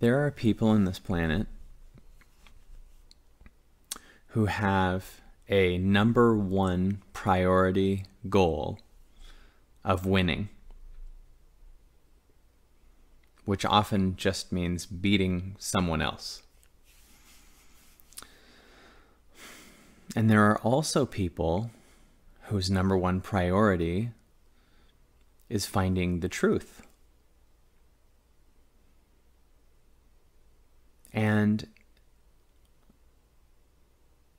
There are people on this planet who have a number one priority goal of winning, which often just means beating someone else. And there are also people whose number one priority is finding the truth. And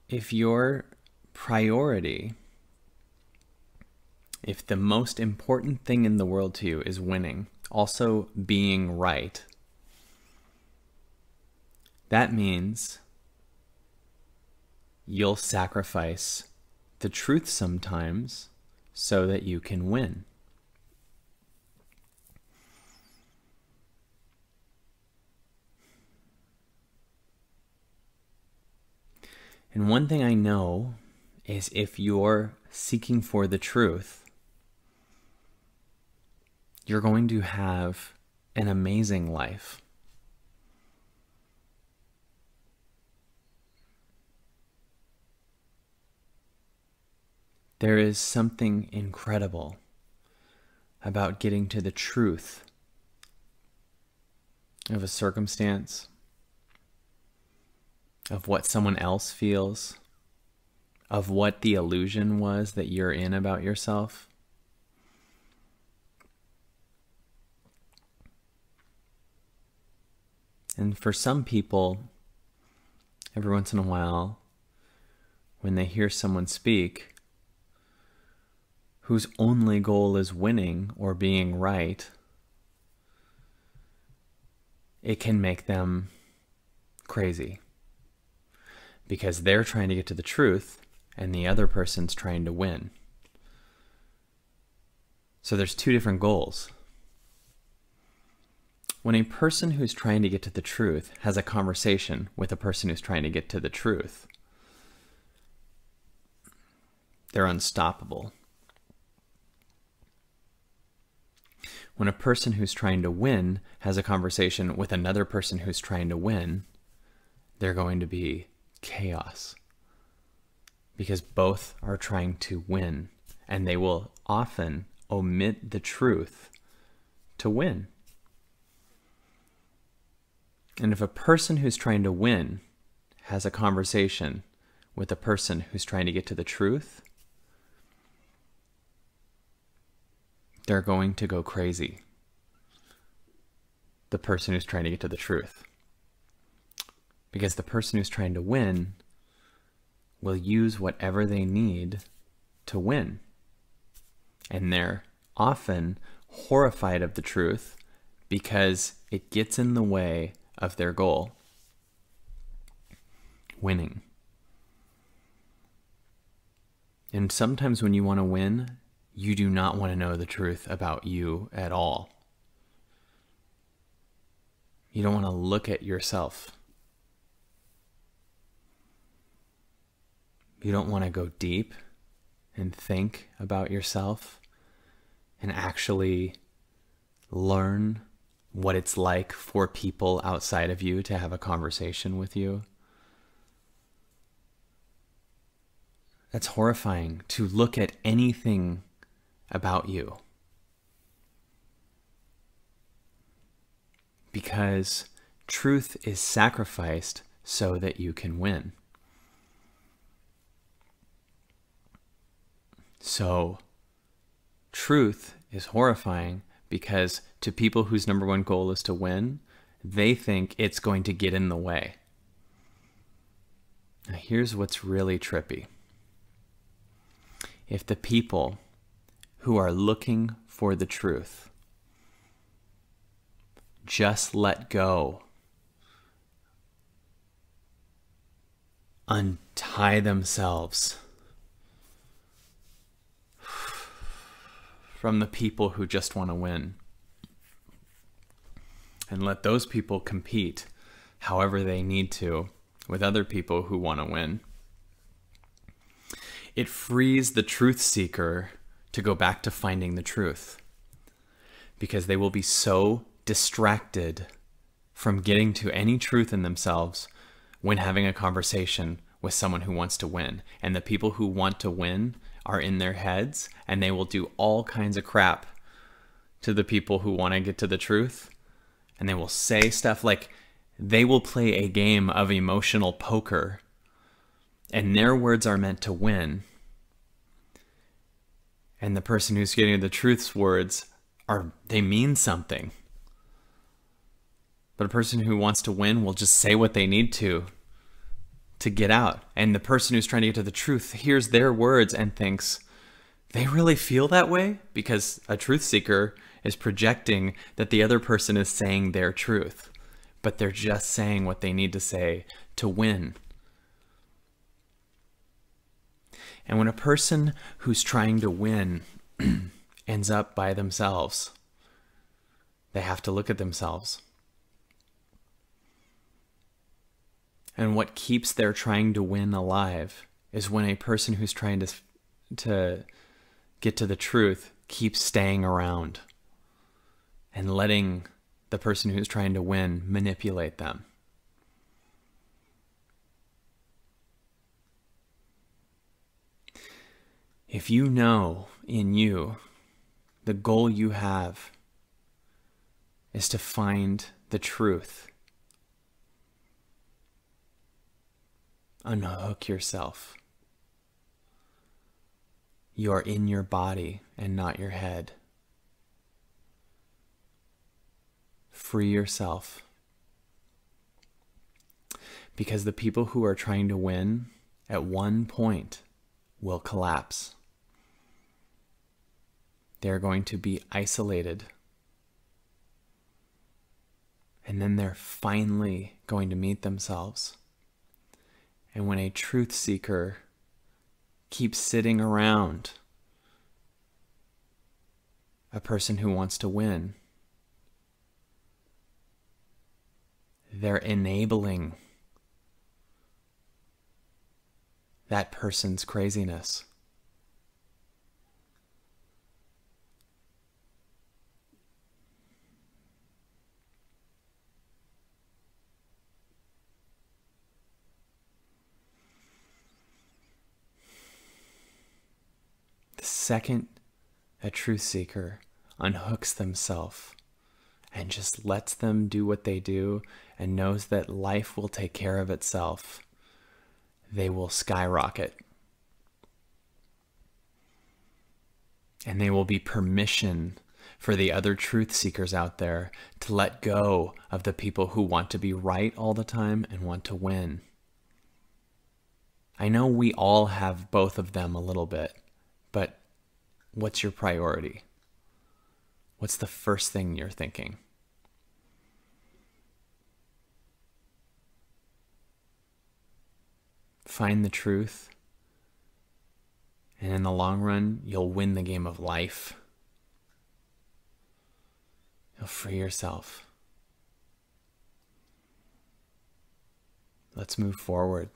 if your priority, if the most important thing in the world to you is winning, also being right, that means you'll sacrifice the truth sometimes so that you can win. And one thing I know is if you're seeking for the truth, you're going to have an amazing life. There is something incredible about getting to the truth of a circumstance, of what someone else feels, of what the illusion was that you're in about yourself. And for some people, every once in a while, when they hear someone speak whose only goal is winning or being right, it can make them crazy because they're trying to get to the truth and the other person's trying to win. So there's two different goals. When a person who's trying to get to the truth has a conversation with a person who's trying to get to the truth, they're unstoppable. When a person who's trying to win has a conversation with another person who's trying to win, they're going to be chaos because both are trying to win and they will often omit the truth to win. And if a person who's trying to win has a conversation with a person who's trying to get to the truth, they're going to go crazy. The person who's trying to get to the truth. Because the person who's trying to win will use whatever they need to win. And they're often horrified of the truth because it gets in the way of their goal winning. And sometimes when you want to win, you do not want to know the truth about you at all. You don't want to look at yourself. You don't want to go deep and think about yourself and actually learn what it's like for people outside of you to have a conversation with you. That's horrifying to look at anything about you. Because truth is sacrificed so that you can win. So, truth is horrifying because to people whose number one goal is to win, they think it's going to get in the way. Now, here's what's really trippy. If the people who are looking for the truth just let go, untie themselves from the people who just want to win. And let those people compete however they need to with other people who want to win. It frees the truth seeker to go back to finding the truth because they will be so distracted from getting to any truth in themselves when having a conversation with someone who wants to win. And the people who want to win are in their heads and they will do all kinds of crap to the people who want to get to the truth. And they will say stuff like they will play a game of emotional poker and their words are meant to win. And the person who's getting the truth's words are they mean something. But a person who wants to win will just say what they need to to get out. And the person who's trying to get to the truth hears their words and thinks, they really feel that way? Because a truth seeker is projecting that the other person is saying their truth, but they're just saying what they need to say to win. And when a person who's trying to win ends up by themselves, they have to look at themselves. And what keeps their trying to win alive is when a person who's trying to to get to the truth keeps staying around and letting the person who's trying to win manipulate them. If you know in you the goal you have is to find the truth Unhook yourself. You are in your body and not your head. Free yourself. Because the people who are trying to win at one point will collapse. They're going to be isolated. And then they're finally going to meet themselves. And when a truth seeker keeps sitting around a person who wants to win, they're enabling that person's craziness. Second a truth seeker unhooks themselves and just lets them do what they do and knows that life will take care of itself, they will skyrocket. And they will be permission for the other truth seekers out there to let go of the people who want to be right all the time and want to win. I know we all have both of them a little bit, but what's your priority? What's the first thing you're thinking? Find the truth, and in the long run, you'll win the game of life. You'll free yourself. Let's move forward.